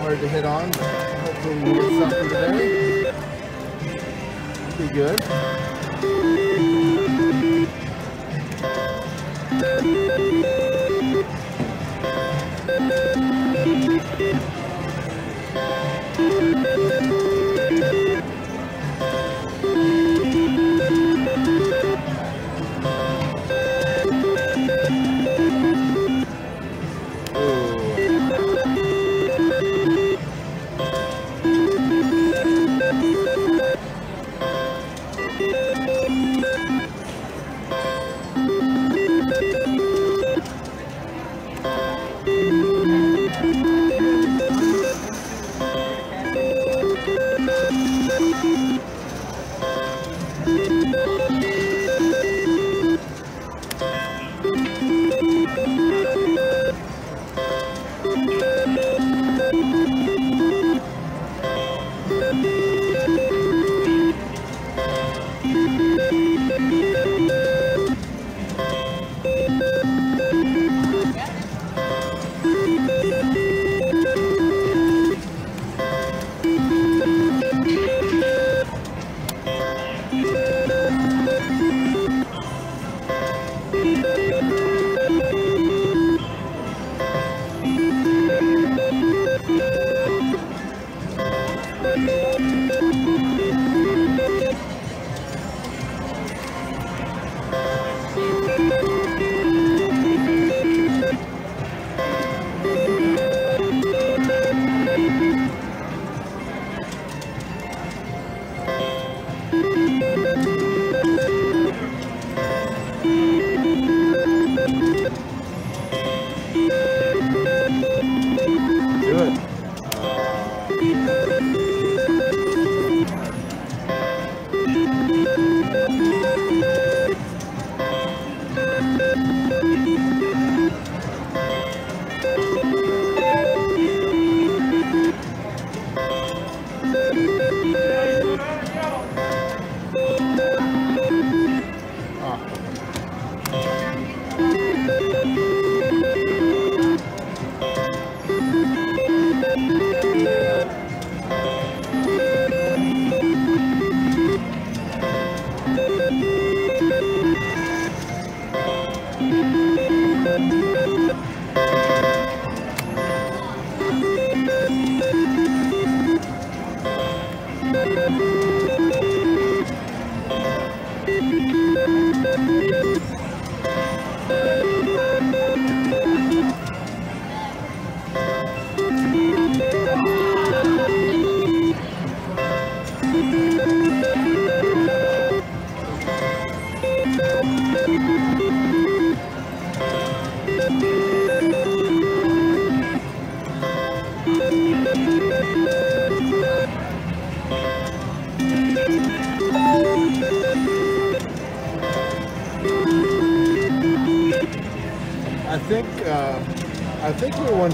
Hard to hit on, but hopefully we get something today. That'd Be good.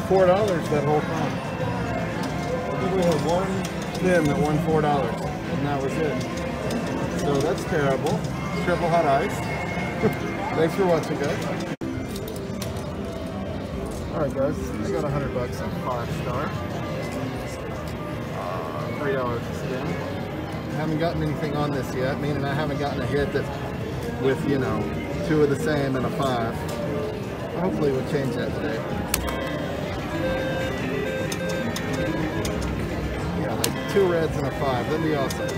Four dollars that whole time. I think we had one spin that won four dollars, and that was it. So that's terrible. Triple hot ice. Thanks for watching, guys. Alright guys, I got a hundred bucks on five star. Uh, Three dollars a spin. I haven't gotten anything on this yet, meaning I haven't gotten a hit that with, you know, two of the same and a five. Hopefully we'll change that today. Yeah, like two reds and a five. That'd be awesome.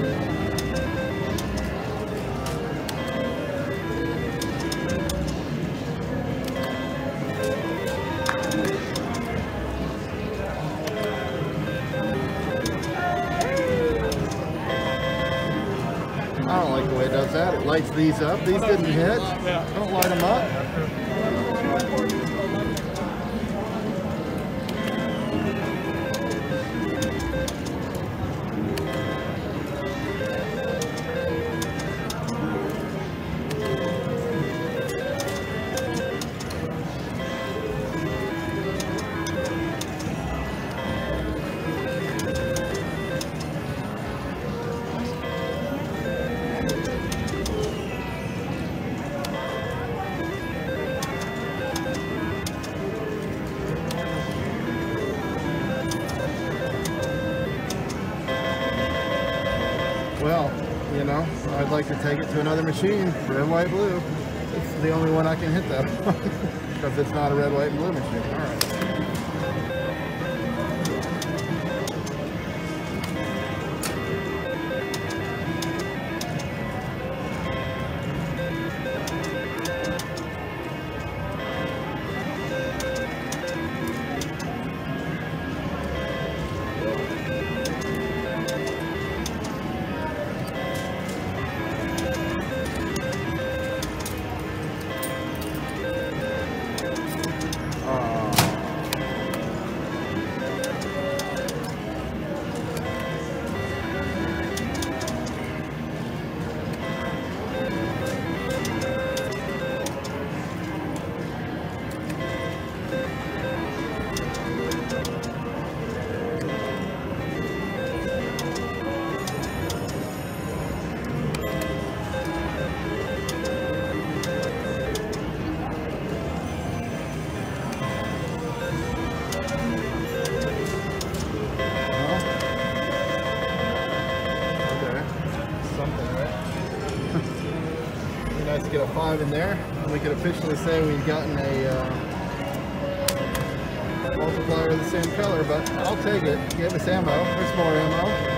I don't like the way it does that. It lights these up. These didn't hit. Don't light them up. Like to take it to another machine, red, white, blue. It's the only one I can hit that because it's not a red, white, and blue machine. All right. Get a five in there, and we could officially say we've gotten a uh, multiplier of the same color, but I'll take it. Give us ammo. There's more ammo.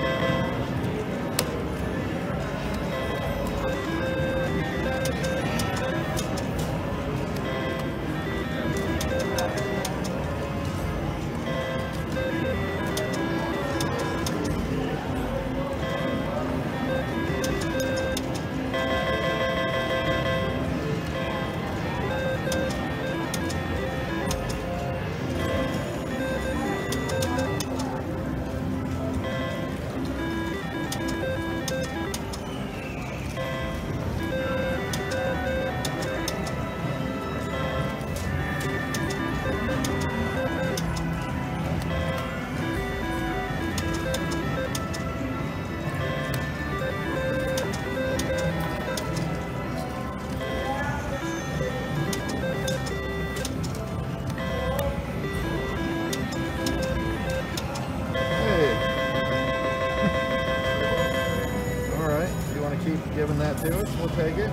To us? We'll take it.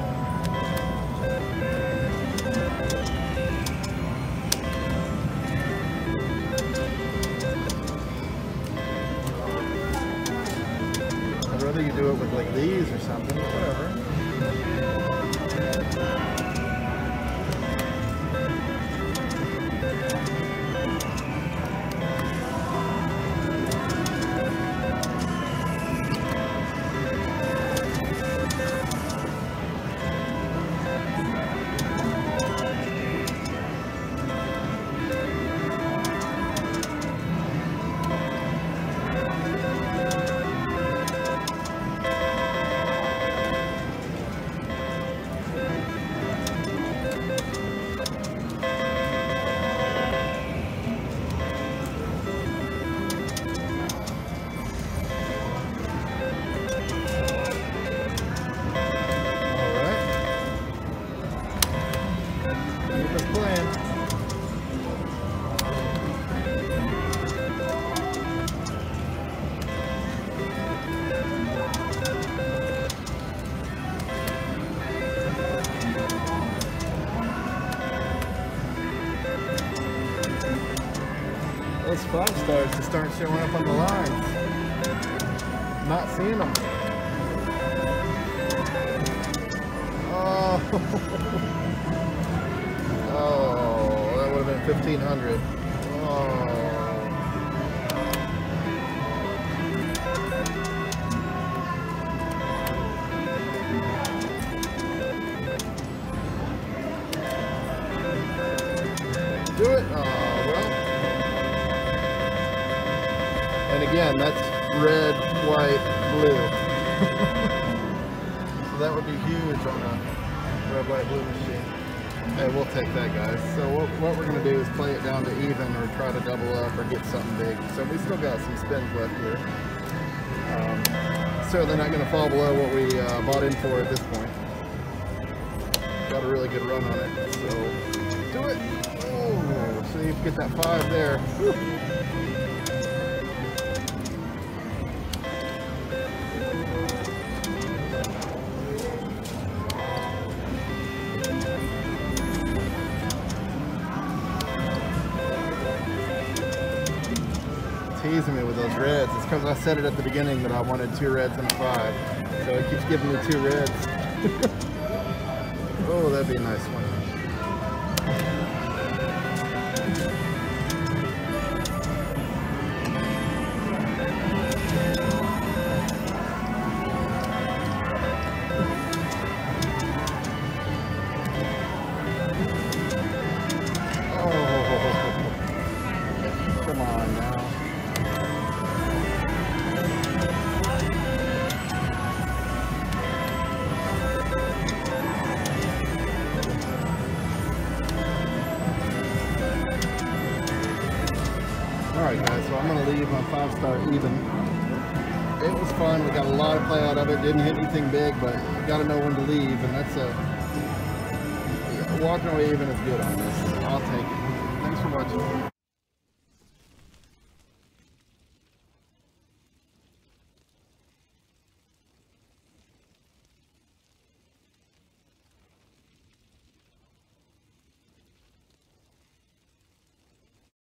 I'd rather you do it with like these or something, whatever. Those five stars just aren't showing up on the lines. Not seeing them. Oh. oh, that would have been 1500. Oh. On a red, white, blue machine. Hey, we'll take that, guys. So what, what we're going to do is play it down to even or try to double up or get something big. So we still got some spins left here. Um, they're not going to fall below what we uh, bought in for at this point. Got a really good run on it. So do it. Oh, so you get that five there. Whew. I said it at the beginning that I wanted two reds and a five. So it keeps giving me two reds. oh, that'd be a nice one. Oh, come on now. 5 star even. It was fun, we got a lot of play out of it, didn't hit anything big, but you got to know when to leave, and that's a... Walking away even is good on this. I'll take it. Thanks for watching.